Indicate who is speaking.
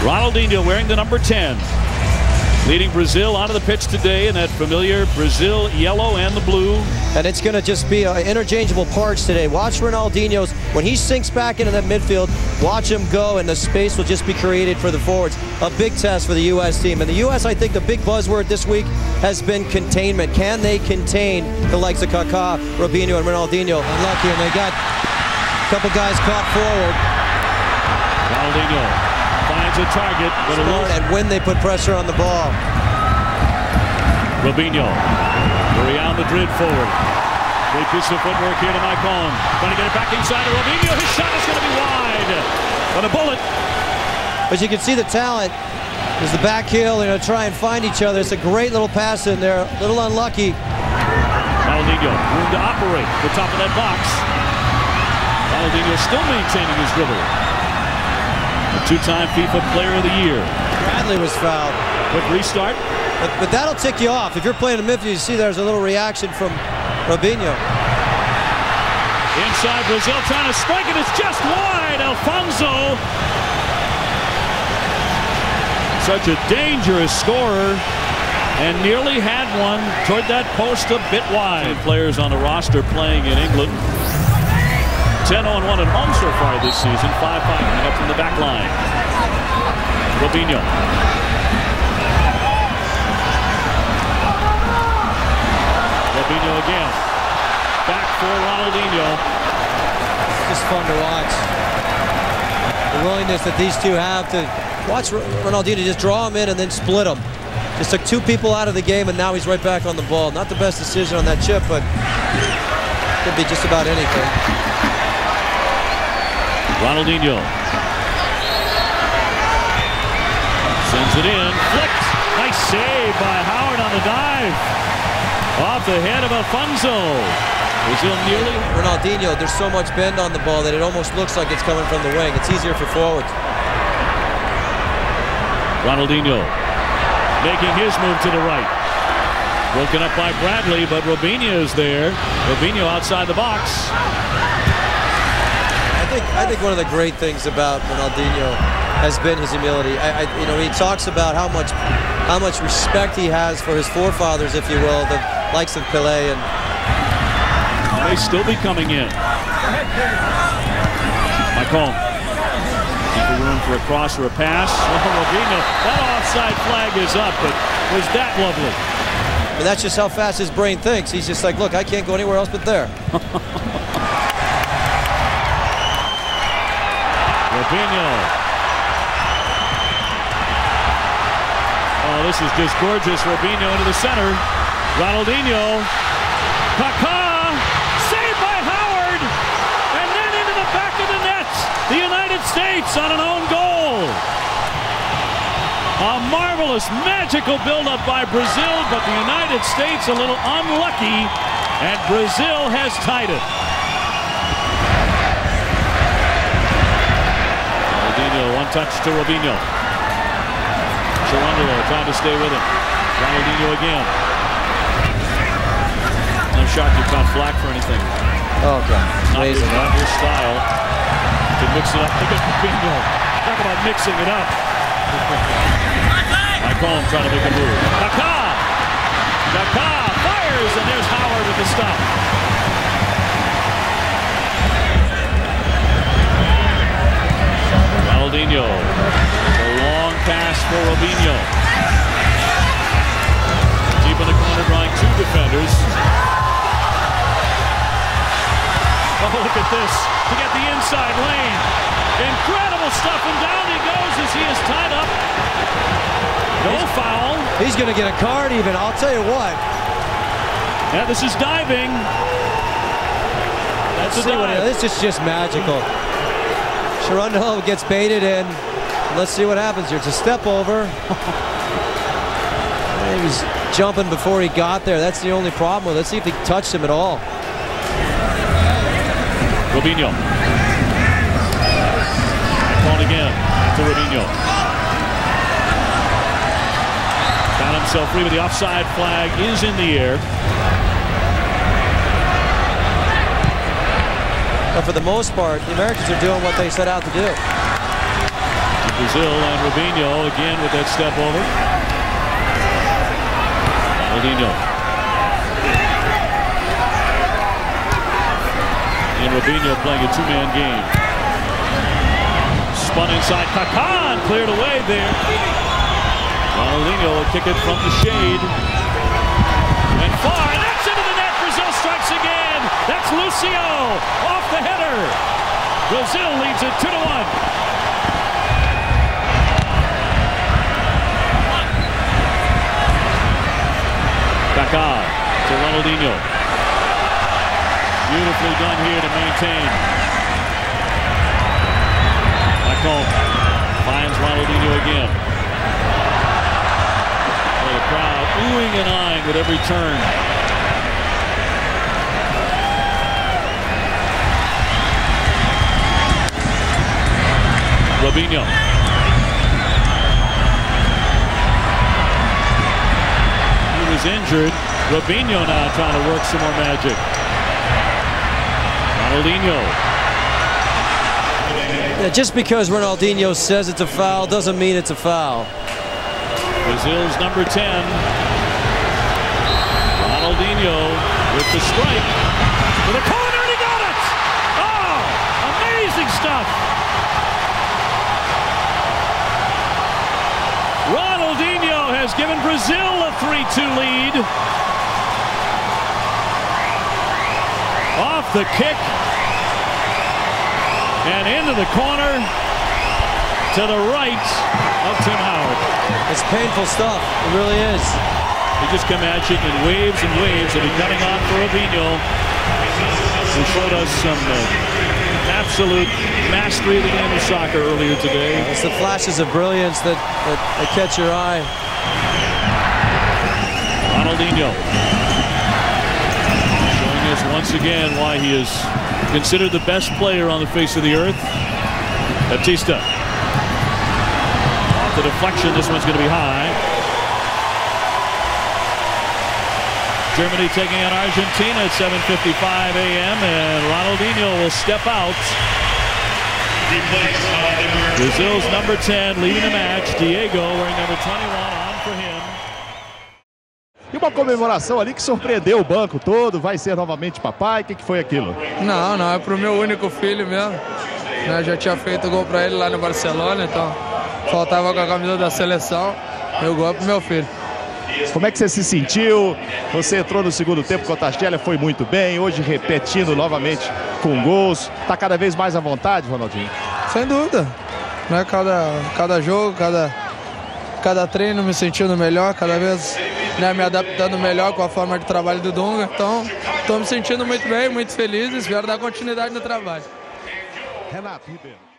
Speaker 1: Ronaldinho wearing the number 10. Leading Brazil onto the pitch today in that familiar Brazil yellow and the blue.
Speaker 2: And it's going to just be uh, interchangeable parts today. Watch Ronaldinho's. When he sinks back into that midfield, watch him go, and the space will just be created for the forwards. A big test for the U.S. team. And the U.S., I think the big buzzword this week has been containment. Can they contain the likes of Kaká, Robinho, and Ronaldinho? Unlucky, and they got a couple guys caught forward.
Speaker 1: Ronaldinho finds a target.
Speaker 2: And when they put pressure on the ball.
Speaker 1: Robinho. Real Madrid forward. Great piece of footwork here to Mike Owen. Trying to get it back inside of Robinho. His shot is going to be wide. But a bullet.
Speaker 2: But you can see the talent. There's the back heel. They're going to try and find each other. It's a great little pass in there. A little unlucky.
Speaker 1: Ronaldinho, room to operate. The top of that box. Ronaldinho still maintaining his dribble. A two-time FIFA Player of the Year.
Speaker 2: Bradley was fouled.
Speaker 1: Quick restart.
Speaker 2: But, but that'll tick you off. If you're playing a midfield, you see there's a little reaction from Robinho.
Speaker 1: Inside Brazil trying to strike it. It's just wide. Afonso. Such a dangerous scorer and nearly had one toward that post a bit wide. Players on the roster playing in England. 10 on 1 at home so far this season. 5 5 coming up from the back line. Robinho. Robinho again. Back for Ronaldinho.
Speaker 2: Just fun to watch. The willingness that these two have to watch Ronaldinho just draw him in and then split him. Just took two people out of the game and now he's right back on the ball. Not the best decision on that chip, but could be just about anything.
Speaker 1: Ronaldinho. Sends it in. Flicked. Nice save by Howard on the dive. Off the head of Afonso. Brazil nearly.
Speaker 2: Ronaldinho, there's so much bend on the ball that it almost looks like it's coming from the wing. It's easier for forwards.
Speaker 1: Ronaldinho making his move to the right. Broken up by Bradley, but Robinho is there. Robinho outside the box
Speaker 2: think I think one of the great things about Ronaldinho has been his humility. I, I, you know, he talks about how much how much respect he has for his forefathers, if you will, the likes of Pelé and.
Speaker 1: May still be coming in. Maicon. Keep room for a cross or a pass. Ronaldinho, that offside flag is up, but was that lovely?
Speaker 2: And that's just how fast his brain thinks. He's just like, look, I can't go anywhere else but there.
Speaker 1: Robinho. Oh, this is just gorgeous. Robinho into the center. Ronaldinho. Kaká. Saved by Howard. And then into the back of the net. The United States on an own goal. A marvelous, magical buildup by Brazil, but the United States a little unlucky, and Brazil has tied it. One touch to Robinho. Cherundolo trying to stay with him. Ronaldinho again. No shock you caught flack for anything.
Speaker 2: Oh, God.
Speaker 1: Amazing. Not your style to mix it up. Look at Robinho. Talk about mixing it up. I call him trying to make a move. Kaká. Kaká fires, and there's this. To get the inside lane. Incredible stuff, and down he goes as he is tied up. No he's, foul.
Speaker 2: He's going to get a card even, I'll tell you what.
Speaker 1: Yeah, this is diving. That's
Speaker 2: a dive. This is just magical. Cherundolo gets baited in. Let's see what happens here. It's a step over. he was jumping before he got there. That's the only problem with it. Let's see if he touched him at all.
Speaker 1: Robinho. Called again to Robinho. Found himself free, but the offside flag is in the air.
Speaker 2: But for the most part, the Americans are doing what they set out to do.
Speaker 1: Brazil and Robinho again with that step over. Ronaldinho. And Robinho playing a two-man game. Spun inside Kaká cleared away there. Ronaldinho will kick it from the shade. And far, and that's into the net. Brazil strikes again. That's Lucio off the header. Brazil leads it 2 to 1. Kaká to Ronaldinho. Beautifully done here to maintain. Maicon finds Ronaldinho again. The crowd oohing and eyeing with every turn. Robinho. He was injured. Robinho now trying to work some more magic. Ronaldinho.
Speaker 2: Yeah, just because Ronaldinho says it's a foul doesn't mean it's a foul.
Speaker 1: Brazil's number 10. Ronaldinho with the strike. To the corner and he got it! Oh, amazing stuff. Ronaldinho has given Brazil a 3-2 lead. Off the kick. And into the corner to the right of Tim Howard.
Speaker 2: It's painful stuff. It really is.
Speaker 1: He just come at you in waves and waves. He'll be coming on for Robinho, who showed us some uh, absolute mastery of the game of soccer earlier today.
Speaker 2: It's the flashes of brilliance that, that, that catch your eye.
Speaker 1: Ronaldinho. Us once again why he is considered the best player on the face of the earth. Baptista. Off the deflection, this one's going to be high. Germany taking on Argentina at 7.55 a.m. and Ronaldinho will step out. Brazil's number 10 leading the match. Diego wearing number 21 on for him.
Speaker 3: E uma comemoração ali que surpreendeu o banco todo. Vai ser novamente papai. O que, que foi aquilo?
Speaker 4: Não, não. É pro meu único filho mesmo. Né, já tinha feito gol para ele lá no Barcelona, então faltava com a camisa da seleção. Eu gol é pro meu filho.
Speaker 3: Como é que você se sentiu? Você entrou no segundo tempo com a Tastelha, foi muito bem. Hoje repetindo novamente com gols. Tá cada vez mais à vontade, Ronaldinho?
Speaker 4: Sem dúvida. Né? Cada, cada jogo, cada, cada treino me sentindo melhor, cada vez né, me adaptando melhor com a forma de trabalho do Dunga. Então, estou me sentindo muito bem, muito feliz espero dar continuidade no trabalho.
Speaker 3: Renato Ribeiro.